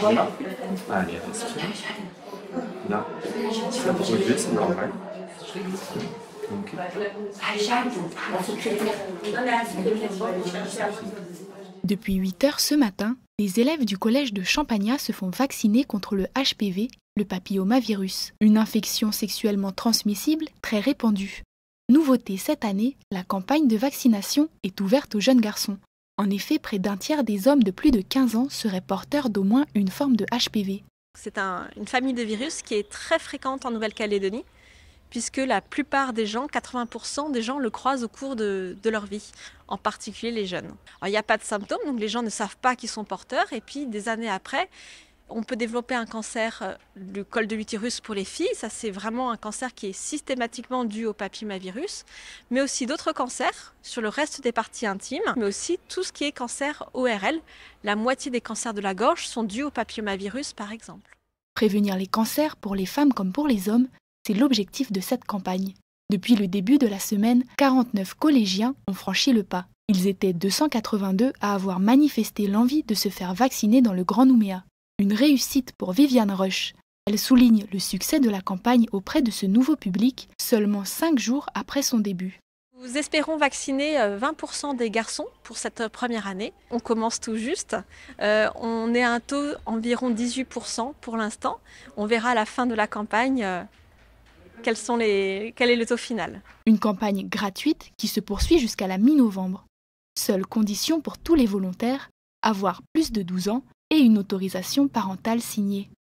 Voilà. Allez, respire. Là, ça produit, c'est normal. Ok. Depuis 8 heures ce matin, les élèves du collège de Champagnat se font vacciner contre le HPV, le papillomavirus, une infection sexuellement transmissible très répandue. Nouveauté cette année, la campagne de vaccination est ouverte aux jeunes garçons. En effet, près d'un tiers des hommes de plus de 15 ans seraient porteurs d'au moins une forme de HPV. C'est une famille de virus qui est très fréquente en Nouvelle-Calédonie, puisque la plupart des gens, 80% des gens le croisent au cours de, leur vie, en particulier les jeunes. Alors, il n'y a pas de symptômes, donc les gens ne savent pas qu'ils sont porteurs, et puis des années après, on peut développer un cancer euh, du col de l'utérus pour les filles. Ça, c'est vraiment un cancer qui est systématiquement dû au papillomavirus. Mais aussi d'autres cancers sur le reste des parties intimes. Mais aussi tout ce qui est cancer ORL. La moitié des cancers de la gorge sont dus au papillomavirus, par exemple. Prévenir les cancers pour les femmes comme pour les hommes, c'est l'objectif de cette campagne. Depuis le début de la semaine, 49 collégiens ont franchi le pas. Ils étaient 282 à avoir manifesté l'envie de se faire vacciner dans le Grand Nouméa. Une réussite pour Viviane Rush. Elle souligne le succès de la campagne auprès de ce nouveau public seulement cinq jours après son début. Nous espérons vacciner 20% des garçons pour cette première année. On commence tout juste. Euh, on est à un taux environ 18% pour l'instant. On verra à la fin de la campagne euh, quels sont les... quel est le taux final. Une campagne gratuite qui se poursuit jusqu'à la mi-novembre. Seule condition pour tous les volontaires, avoir plus de 12 ans et une autorisation parentale signée.